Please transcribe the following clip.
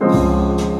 Oh,